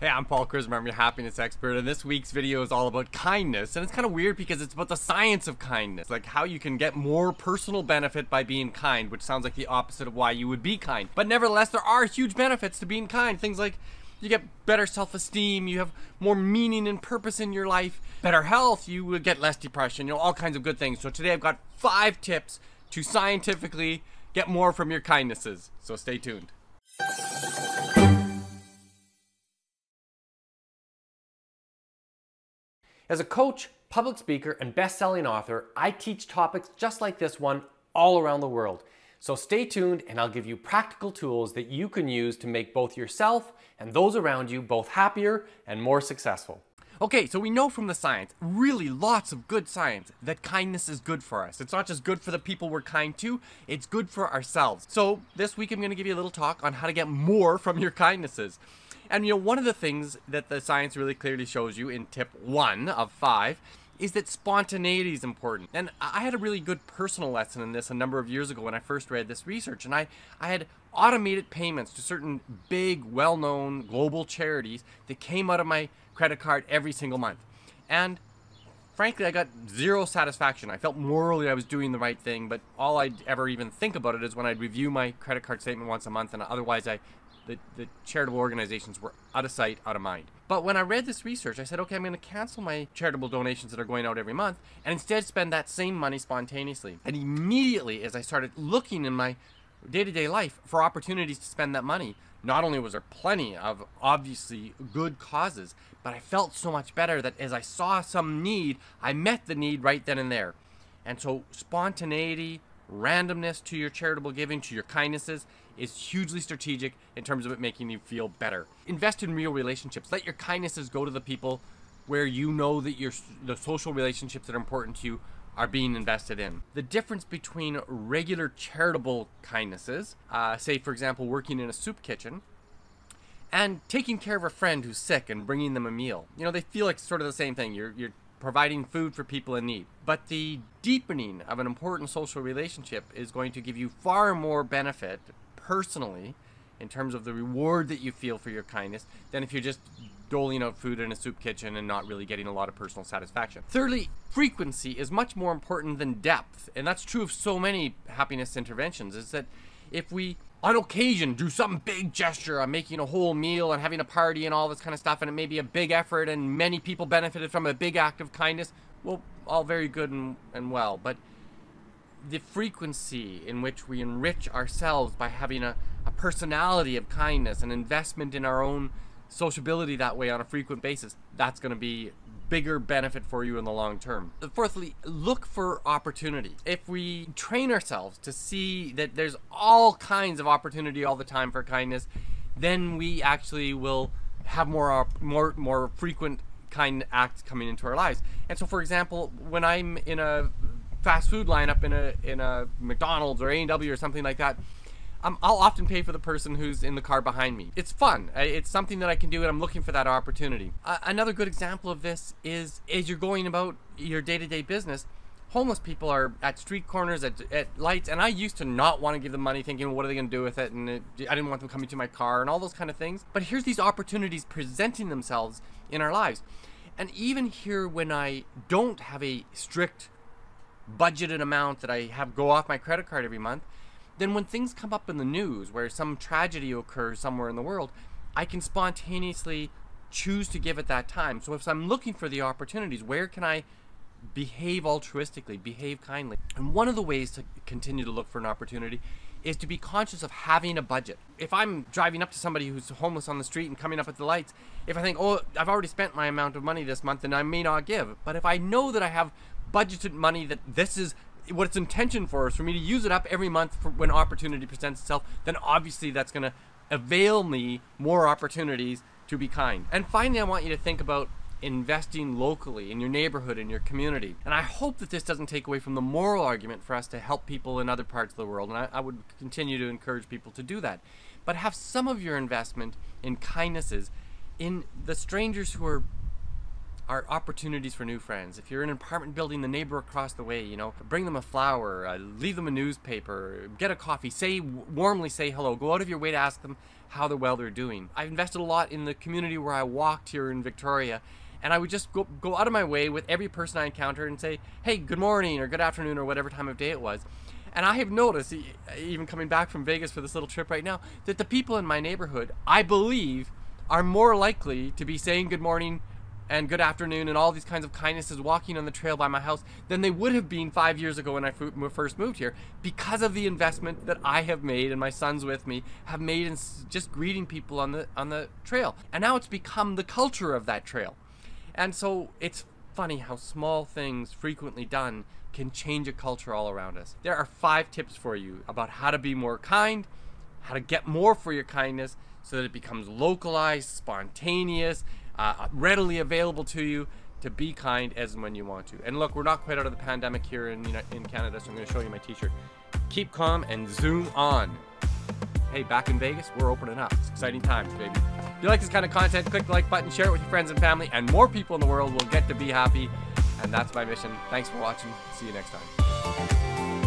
Hey, I'm Paul Krismer, I'm your happiness expert, and this week's video is all about kindness. And it's kind of weird because it's about the science of kindness, like how you can get more personal benefit by being kind, which sounds like the opposite of why you would be kind. But nevertheless, there are huge benefits to being kind. Things like you get better self-esteem, you have more meaning and purpose in your life, better health, you get less depression, you know, all kinds of good things. So today I've got five tips to scientifically get more from your kindnesses. So stay tuned. As a coach, public speaker, and best-selling author, I teach topics just like this one all around the world. So stay tuned and I'll give you practical tools that you can use to make both yourself and those around you both happier and more successful. Okay, so we know from the science, really lots of good science, that kindness is good for us. It's not just good for the people we're kind to, it's good for ourselves. So this week I'm to give you a little talk on how to get more from your kindnesses. And you know, one of the things that the science really clearly shows you in tip one of five is that spontaneity is important. And I had a really good personal lesson in this a number of years ago when I first read this research. And I, I had automated payments to certain big, well-known global charities that came out of my credit card every single month. And frankly, I got zero satisfaction. I felt morally I was doing the right thing, but all I'd ever even think about it is when I'd review my credit card statement once a month, and otherwise I the, the charitable organizations were out of sight, out of mind. But when I read this research, I said, okay, I'm going to cancel my charitable donations that are going out every month and instead spend that same money spontaneously. And immediately, as I started looking in my day to day life for opportunities to spend that money, not only was there plenty of obviously good causes, but I felt so much better that as I saw some need, I met the need right then and there. And so, spontaneity, randomness to your charitable giving, to your kindnesses, is hugely strategic in terms of it making you feel better. Invest in real relationships. Let your kindnesses go to the people where you know that your the social relationships that are important to you are being invested in. The difference between regular charitable kindnesses, uh, say for example working in a soup kitchen, and taking care of a friend who's sick and bringing them a meal. You know, they feel like sort of the same thing. You're, you're providing food for people in need. But the deepening of an important social relationship is going to give you far more benefit personally in terms of the reward that you feel for your kindness than if you're just doling out food in a soup kitchen and not really getting a lot of personal satisfaction. Thirdly, frequency is much more important than depth. And that's true of so many happiness interventions is that if we on occasion do some big gesture on making a whole meal and having a party and all this kind of stuff and it may be a big effort and many people benefited from a big act of kindness. Well all very good and, and well but the frequency in which we enrich ourselves by having a, a personality of kindness and investment in our own sociability that way on a frequent basis that's going to be bigger benefit for you in the long term. Fourthly, look for opportunity. If we train ourselves to see that there's all kinds of opportunity all the time for kindness, then we actually will have more more more frequent kind acts coming into our lives. And so for example, when I'm in a fast food lineup in a in a McDonald's or A&W or something like that, um, I'll often pay for the person who's in the car behind me. It's fun. It's something that I can do, and I'm looking for that opportunity. Uh, another good example of this is as you're going about your day-to-day business, homeless people are at street corners, at, at lights, and I used to not want to give them money, thinking, what are they going to do with it? And it, I didn't want them coming to my car and all those kind of things. But here's these opportunities presenting themselves in our lives. And even here, when I don't have a strict budgeted amount that I have go off my credit card every month, then when things come up in the news where some tragedy occurs somewhere in the world, I can spontaneously choose to give at that time. So if I'm looking for the opportunities, where can I behave altruistically, behave kindly? And one of the ways to continue to look for an opportunity is to be conscious of having a budget. If I'm driving up to somebody who's homeless on the street and coming up at the lights, if I think, oh, I've already spent my amount of money this month, then I may not give. But if I know that I have budgeted money that this is what its intention for is for me to use it up every month when opportunity presents itself, then obviously that's going to avail me more opportunities to be kind. And finally, I want you to think about investing locally in your neighborhood, in your community. And I hope that this doesn't take away from the moral argument for us to help people in other parts of the world. And I, I would continue to encourage people to do that. But have some of your investment in kindnesses in the strangers who are are opportunities for new friends. If you're in an apartment building, the neighbor across the way, you know, bring them a flower, uh, leave them a newspaper, get a coffee, say warmly say hello, go out of your way to ask them how the well they're doing. I've invested a lot in the community where I walked here in Victoria, and I would just go go out of my way with every person I encountered and say, "Hey, good morning" or "Good afternoon" or whatever time of day it was. And I have noticed, even coming back from Vegas for this little trip right now, that the people in my neighborhood, I believe, are more likely to be saying good morning and good afternoon and all these kinds of kindnesses walking on the trail by my house than they would have been five years ago when I first moved here because of the investment that I have made and my sons with me have made in just greeting people on the on the trail. And now it's become the culture of that trail. And so it's funny how small things frequently done can change a culture all around us. There are five tips for you about how to be more kind, how to get more for your kindness so that it becomes localized, spontaneous, uh, readily available to you to be kind as and when you want to. And look, we're not quite out of the pandemic here in, in Canada, so I'm going to show you my t-shirt. Keep calm and zoom on. Hey, back in Vegas, we're opening up. It's exciting times, baby. If you like this kind of content, click the like button, share it with your friends and family, and more people in the world will get to be happy. And that's my mission. Thanks for watching. See you next time.